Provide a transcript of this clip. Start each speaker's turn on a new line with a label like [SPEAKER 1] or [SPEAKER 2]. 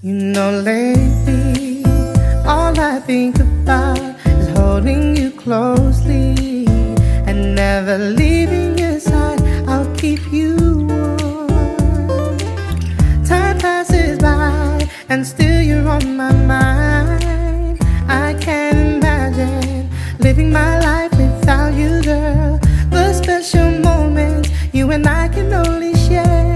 [SPEAKER 1] You know lately all I think about is holding you closely and never leaving your side. I'll keep you warm. Time passes by and still you're on my mind. I can't imagine living my life without you, girl. The special moments you and I can only share.